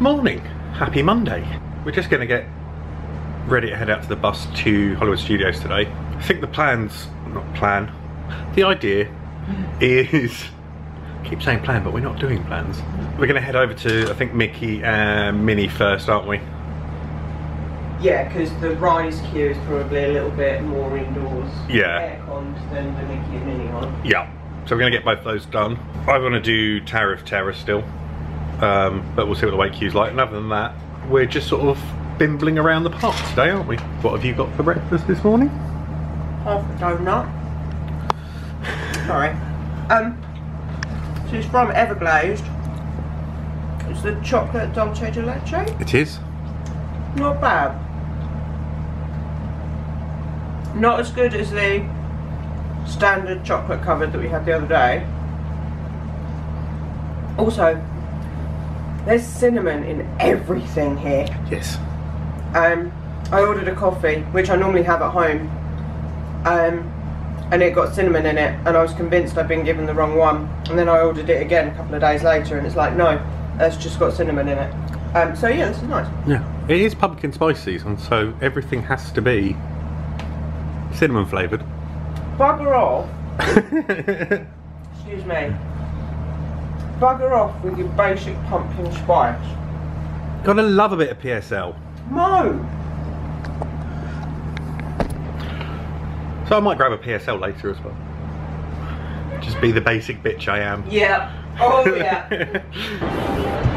Morning. Happy Monday. We're just going to get ready to head out to the bus to Hollywood Studios today. I think the plans, not plan, the idea is, I keep saying plan, but we're not doing plans. We're going to head over to, I think, Mickey and Minnie first, aren't we? Yeah, because the rise queue is probably a little bit more indoors. Yeah. Than the Mickey and Minnie one. Yeah. So we're going to get both those done. I want to do Tower of Terror still, um, but we'll see what the wait queue's like. And other than that, we're just sort of bimbling around the park today, aren't we? What have you got for breakfast this morning? Half a donut. Sorry. Um, so it's from Everglazed. It's the chocolate dolce de leche. It is. Not bad. Not as good as the standard chocolate covered that we had the other day. Also, there's cinnamon in everything here. Yes. Um, I ordered a coffee, which I normally have at home, um, and it got cinnamon in it, and I was convinced I'd been given the wrong one. And then I ordered it again a couple of days later, and it's like, no, that's just got cinnamon in it. Um, so yeah, this is nice. Yeah. It is pumpkin spice season, so everything has to be cinnamon flavoured. Bugger off. Excuse me. Bugger off with your basic pumpkin spice. Gotta love a bit of PSL. No. So I might grab a PSL later as well. Just be the basic bitch I am. Yeah. Oh yeah.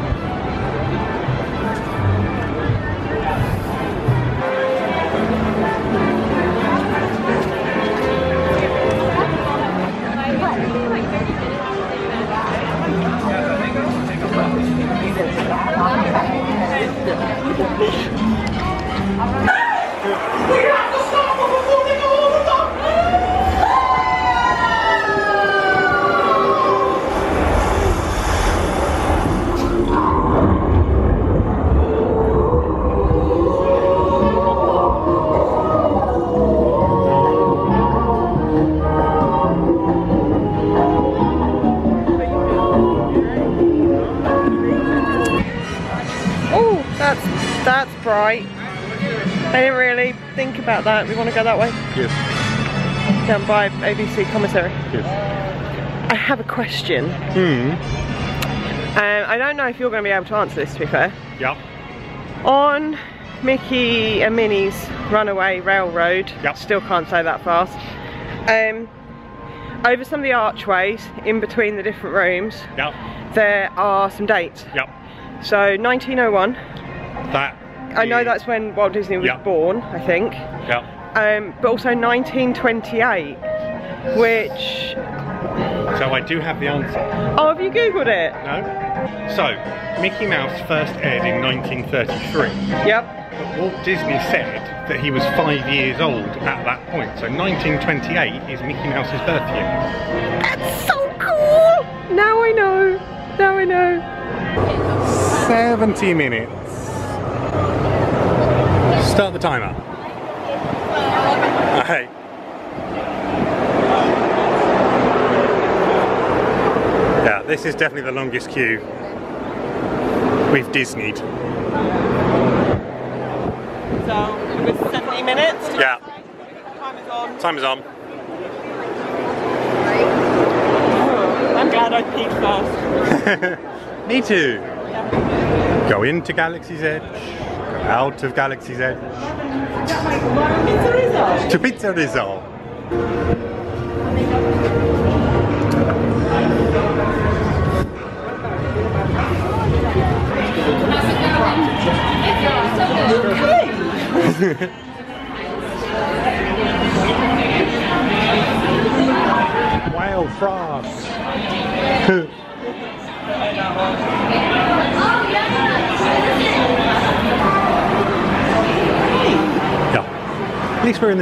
bright. I didn't really think about that. We want to go that way. Yes. Down by ABC commissary. Yes. I have a question. Hmm. Um, I don't know if you're going to be able to answer this. To be fair, Yep. on Mickey and Minnie's Runaway Railroad. Yep. Still can't say that fast. Um, over some of the archways in between the different rooms, Yep. there are some dates. Yep. So 1901. That. I know that's when Walt Disney was Yep. born, I think. Yep. Um, but also 1928, which. So I do have the answer. Oh, have you googled it? No. So Mickey Mouse first aired in 1933. Yep. But Walt Disney said that he was five years old at that point. So 1928 is Mickey Mouse's birth year. That's so cool! Now I know. Now I know. 70 minutes. Start the timer. Hey. Yeah, this is definitely the longest queue we've Disneyed. So it was 70 minutes. Yeah, Time is on. time is on. Oh, I'm glad I peed first. Me too. Go into Galaxy's Edge, out of Galaxy's Edge, to Pizza Rizzo.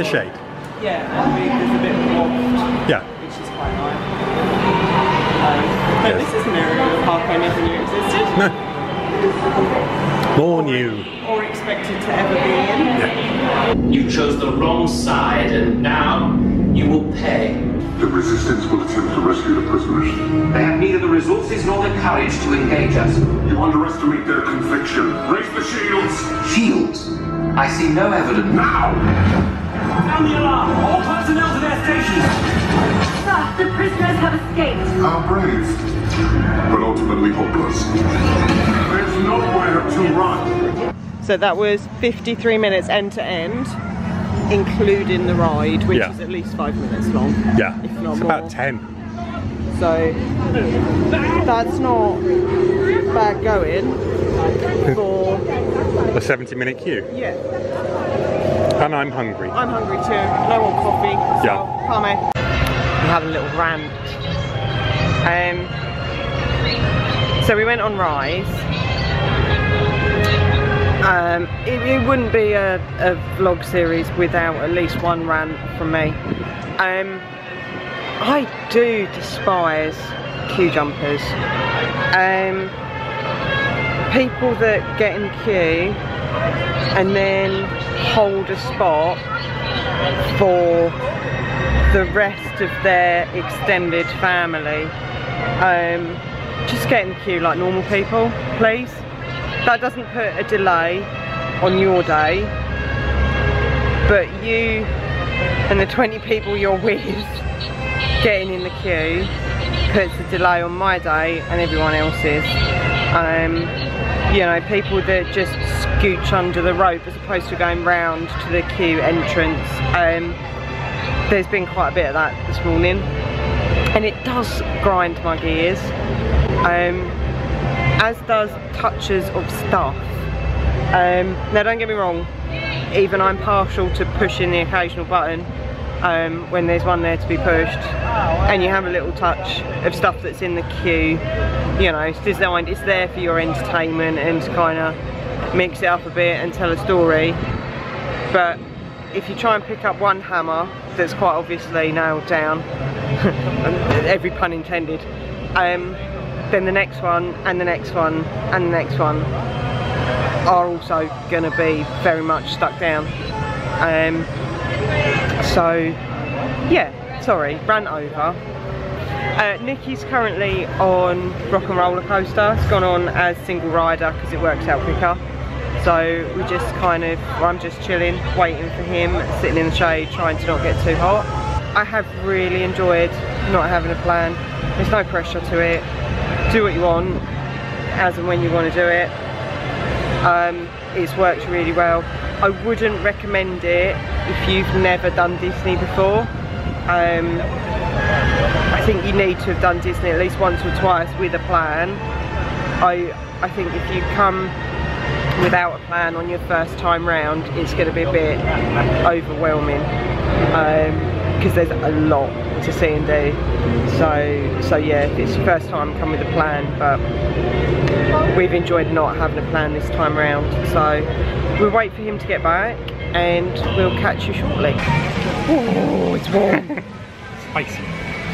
The shade. Yeah, and we, there's a bit of warmth, Yeah. which is quite nice. Um, but Yes. this is an area of the park I never knew existed. No. More new. Or expected to ever be in. Yeah. You chose the wrong side, and now you will pay. The resistance will attempt to rescue the prisoners. They have neither the resources nor the courage to engage us. You underestimate their conviction. Raise the shields! Shields? I see no evidence. Now! Sound the alarm! All personnel to their stations! Sir, the prisoners have escaped. How brave. But ultimately hopeless. There's nowhere to run. So that was 53 minutes end to end, including the ride, which Yeah. is at least five minutes long. Yeah, If not it's more. about 10. So that's not bad going for A 70 minute queue. yeah. And I'm hungry. I'm hungry too, and I want coffee. So Yeah. Come on. We had a little rant. Um. So we went on Rise. Um, it, it wouldn't be a, a vlog series without at least one rant from me. Um, I do despise queue jumpers. Um, people that get in queue and then hold a spot for the rest of their extended family. Um, just get in the queue like normal people, please. That doesn't put a delay on your day, but you and the 20 people you're with getting in the queue puts a delay on my day and everyone else's. Um, you know, people that just scooch under the rope as opposed to going round to the queue entrance. Um, there's been quite a bit of that this morning and it does grind my gears. Um, as does touches of stuff. Um, now don't get me wrong, even I'm partial to pushing the occasional button um, when there's one there to be pushed and you have a little touch of stuff that's in the queue. You know, it's designed, it's there for your entertainment and kind of mix it up a bit and tell a story. But if you try and pick up one hammer that's quite obviously nailed down, every pun intended, um, then the next one and the next one and the next one are also going to be very much stuck down. Um, so yeah, sorry, ran over. Uh, Nikki's currently on Rock and Roller Coaster. It's gone on as single rider because it works out quicker. So we just kind of, well, I'm just chilling, waiting for him, sitting in the shade, trying to not get too hot. I have really enjoyed not having a plan. There's no pressure to it. Do what you want, as and when you want to do it. Um, it's worked really well. I wouldn't recommend it if you've never done Disney before. Um, I think you need to have done Disney at least once or twice with a plan. I I think if you come without a plan on your first time round, it's going to be a bit overwhelming because there's a lot to see and do. So so yeah, if it's your first time, come with a plan. But we've enjoyed not having a plan this time round. So we'll wait for him to get back and we'll catch you shortly. Oh, it's warm. Spicy.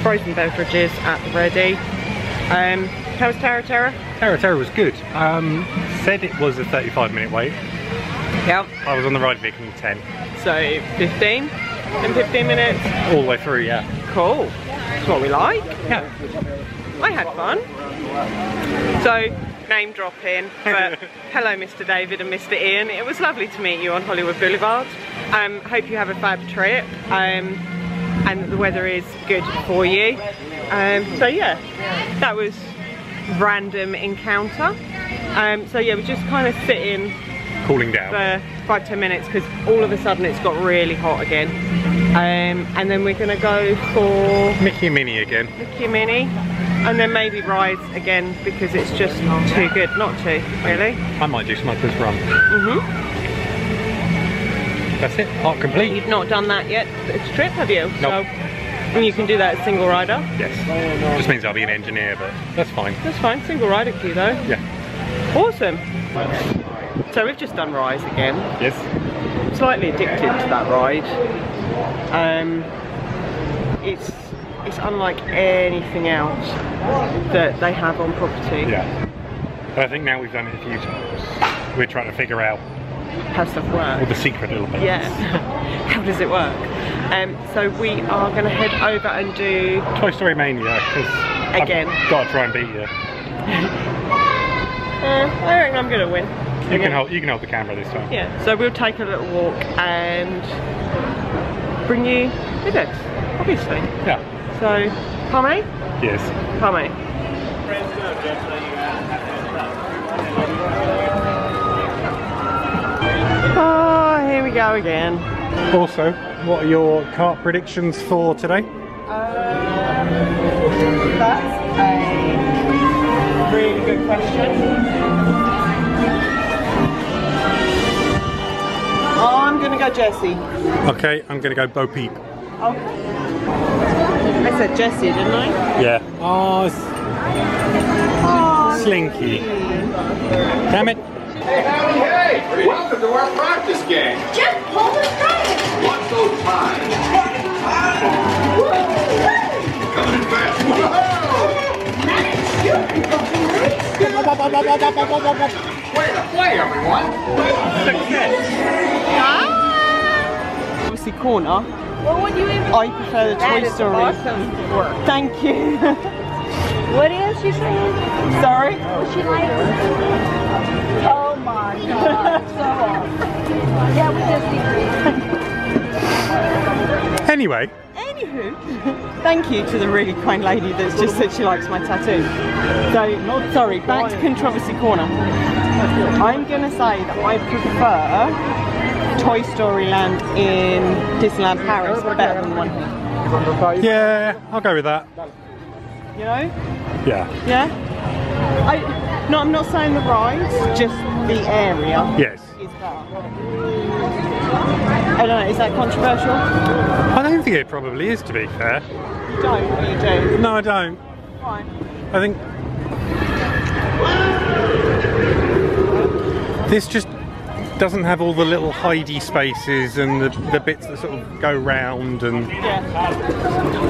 Frozen beverages at the ready. Um, how's Tara Tara? Terra Terra Terra was good. Um, said it was a 35 minute wait. Yep. I was on the ride vehicle 10. So 15 and 15 minutes. All the way through, yeah. Cool. That's what we like. Yeah. I had fun. So, name dropping, but hello Mr. David and Mr. Ian. It was lovely to meet you on Hollywood Boulevard. Um, hope you have a fab trip um, and the weather is good for you. Um, so yeah, that was random encounter. Um, so yeah, we're just kind of sitting Cooling down. for five ten minutes because all of a sudden it's got really hot again. Um, and then we're gonna go for Mickey and Minnie again. Mickey Mini and then maybe rides again because it's just too good not to really. I might do Smuggler's Run. hmm That's it. Part complete. You've not done that yet this trip, have you? Nope. So, and you can do that as single rider. Yes. Just means I'll be an engineer, but that's fine. That's fine. Single rider queue though. Yeah. Awesome. So we've just done Rise again. Yes. Slightly addicted to that ride. Um, it's it's unlike anything else that they have on property. Yeah. But I think now we've done it a few times. We're trying to figure out how stuff works. All the secret little bits. Yeah. how does it work? Um, so we are going to head over and do Toy Story Mania, because Again. I've got to try and beat you. Uh, I reckon I'm gonna win. You can hold. You can hold the camera this time. Yeah. So we'll take a little walk and bring you with us, obviously. Yeah. So, Palme? Yes. Palme. Oh, here we go again. Also, what are your cart predictions for today? Um, that's a really good question. I'm gonna go Jesse. Okay, I'm gonna go Bo Peep. Oh. I said Jesse, didn't I? Yeah. Oh, it's oh, Slinky. Damn it. Hey, howdy, hey! Welcome to our practice game. Just pull the string. What's so time? Coming in fast. Way to play, everyone. Ah! Obviously, corner. What would you even? I prefer the Toy Story. Thank you. What is she saying? Sorry. She like. Oh my god, so awesome. Yeah, we just agree. Anyway, Anywho, thank you to the really kind lady that's just said she likes my tattoo. So, sorry, back to controversy corner. I'm gonna say that I prefer Toy Story Land in Disneyland Paris better than one here. yeah, I'll go with that. You know? Yeah. Yeah? I no, I'm not saying the rides, just the area Yes. I don't know, is that controversial? I don't think it probably is, to be fair. You don't, or you do? No, I don't. Fine. I think this just doesn't have all the little hidey spaces and the, the bits that sort of go round and Yeah.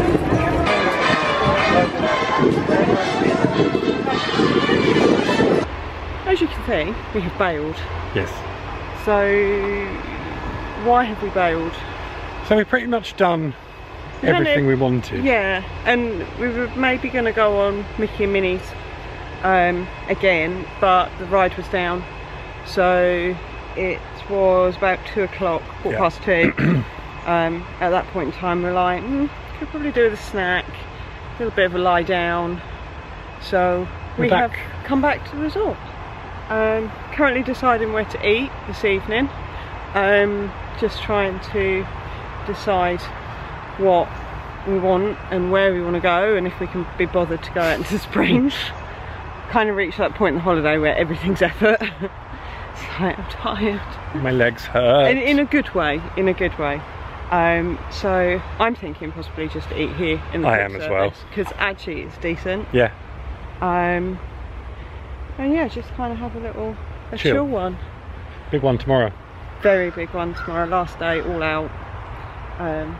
As you can see, we have bailed. yes. So, why have we bailed? So we've pretty much done everything we wanted. Yeah, and we were maybe going to go on Mickey and Minnie's um, again, but the ride was down. So it was about two o'clock, quarter Yeah. past two. um, at that point in time, we're like, mm, could probably do with a snack, a little bit of a lie down. So We're we back. have come back to the resort. Um, currently deciding where to eat this evening. Um, just trying to decide what we want and where we want to go and if we can be bothered to go out into Springs. kind of reached that point in the holiday where everything's effort. Like, I'm tired. My legs hurt. In, in a good way, in a good way. Um, so I'm thinking possibly just to eat here in the I am as well. because actually it's decent. yeah. Um, and yeah, just kind of have a little a Chill. chill one. Big one tomorrow. Very big one tomorrow. Last day, all out. Um,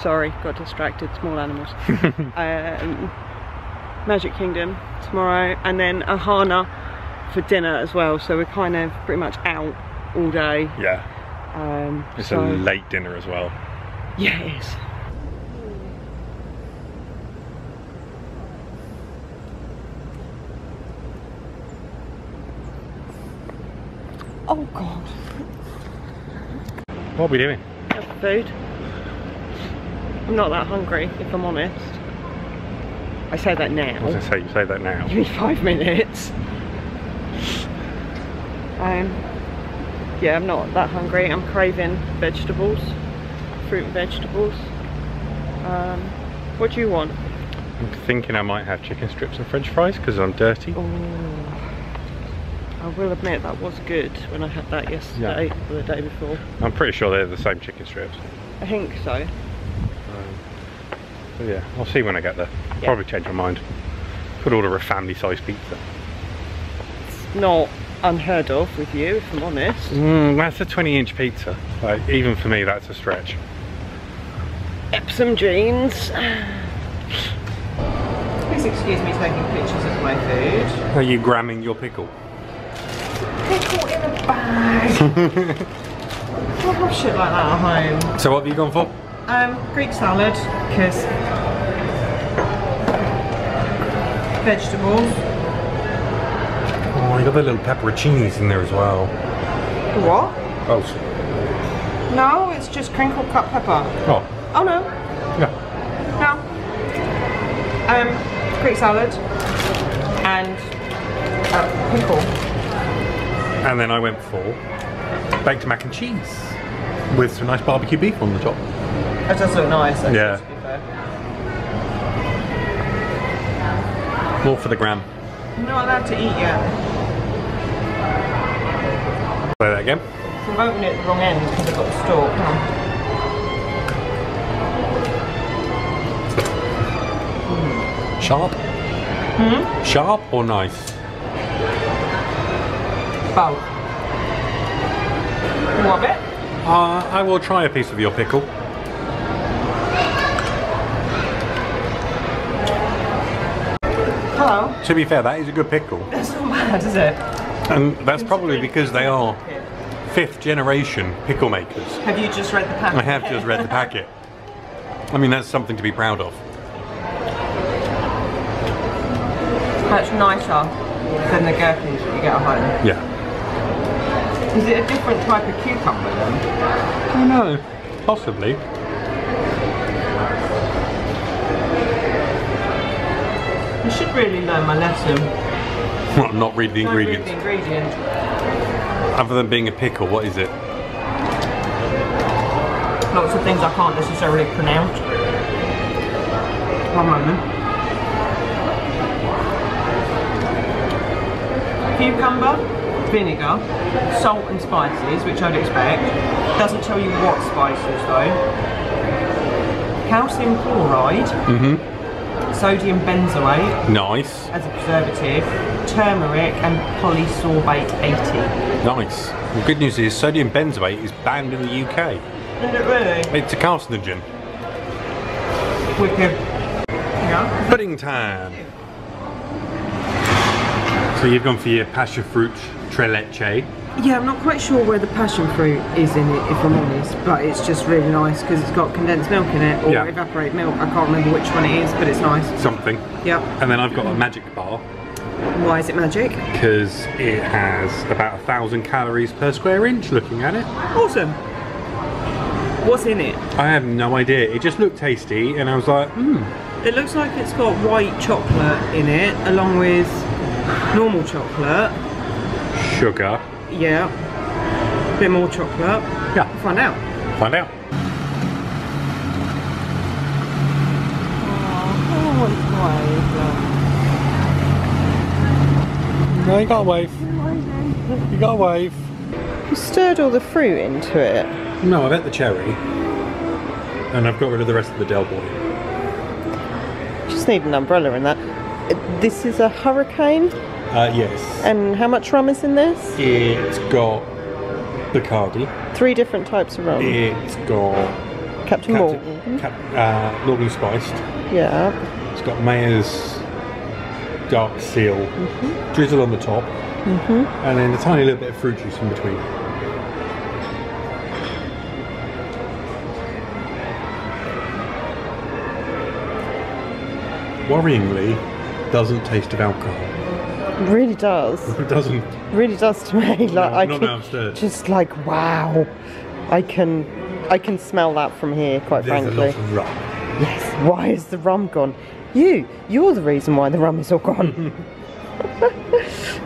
sorry, got distracted. Small animals. um, Magic Kingdom tomorrow, and then 'Ohana for dinner as well. So we're kind of pretty much out all day. Yeah. Um, It's so, a late dinner as well. Yeah, it is. Oh God. What are we doing? Have food. I'm not that hungry, if I'm honest. I say that I was now. to say, you say that now. Give me five minutes. Um, yeah, I'm not that hungry. I'm craving vegetables, fruit and vegetables. Um, what do you want? I'm thinking I might have chicken strips and french fries because I'm dirty. Oh, I will admit that was good when I had that yesterday or the day before. I'm pretty sure they're the same chicken strips. I think so. But yeah, I'll see when I get there. Yeah. Probably change my mind. Could order a family size pizza. Not unheard of with you, if I'm honest. Mm, that's a 20 inch pizza. Like, even for me, that's a stretch. Epsom jeans. Please excuse me taking pictures of my food. Are you gramming your pickle? pickle in a bag. I have shit like that at home. So what have you gone for? Um, Greek salad, because vegetables. Oh, you got the little pepperoncinis in there as well. What? Oh, No, it's just crinkled cut pepper. oh, Oh no, yeah. no. Um, Greek salad and a pickle. And then I went for baked mac and cheese with some nice barbecue beef on the top. That does look nice. Actually, Yeah. To be fair. More for the gram. I'm not allowed to eat yet. Say that again. I'm opening it at the wrong end because I've got the stalk. Huh? Sharp? Hmm? Sharp or nice? Both. You want? Uh, I will try a piece of your pickle. Hello. To be fair, that is a good pickle. That's not bad, is it? And that's probably because they are fifth generation pickle makers. Have you just read the packet? I have just read the packet. I mean, that's something to be proud of. Much nicer than the gherkins that you get at home. Yeah. Is it a different type of cucumber then? I don't know. Possibly. I should really learn my lesson. Well, not read the Don't read ingredients. the ingredients. Other than being a pickle, what is it? Lots of things I can't necessarily pronounce. One moment. Cucumber, vinegar, salt and spices, which I'd expect. Doesn't tell you what spices though. Calcium chloride, mm-hmm. Sodium benzoate Nice. as a preservative, turmeric and polysorbate 80. Nice. The good news is sodium benzoate is banned in the UK. Is it really? It's a carcinogen. Wicked. Yeah. Pudding time. So you've gone for your passion fruit tre leche. Yeah, I'm not quite sure where the passion fruit is in it, if I'm honest, but it's just really nice because it's got condensed milk in it, or Yeah. evaporated milk. I can't remember which one it is, but it's nice. Something. Yep. And then I've got a magic bar Why is it magic? because it has about a thousand calories per square inch looking at it. Awesome. What's in it? I have no idea. It just looked tasty and I was like, hmm. It looks like it's got white chocolate in it, along with normal chocolate. Sugar. Yeah. Bit more chocolate. Yeah. We'll find out. Find out. Oh, no, you got a wave. You got a wave. You stirred all the fruit into it. No, I've ate the cherry. And I've got rid of the rest of the Del Boy. Just need an umbrella in that. This is a hurricane, Uh, yes. and how much rum is in this? It's got Bacardi. Three different types of rum. It's got Captain Captain, Morgan. Cap, uh, Spiced. Yeah. It's got Myers's Dark Seal. Mhm. Drizzle on the top. Mhm. And then a tiny little bit of fruit juice in between. Worryingly, doesn't taste of alcohol. Really does. It doesn't. Really does to me. Like I not can now just like wow. I can I can smell that from here, quite There's a frankly. rum. Yes. Why is the rum gone? You, you're the reason why the rum is all gone.